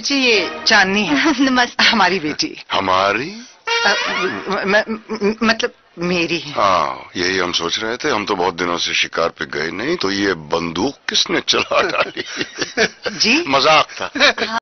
जी ये चांदनी है। नमस्ते। हमारी बेटी। हमारी? आ, म- म- मतलब मेरी है। हाँ यही हम सोच रहे थे। हम तो बहुत दिनों से शिकार पे गए नहीं तो ये बंदूक किसने चला डाली? जी? मज़ाक था। हाँ।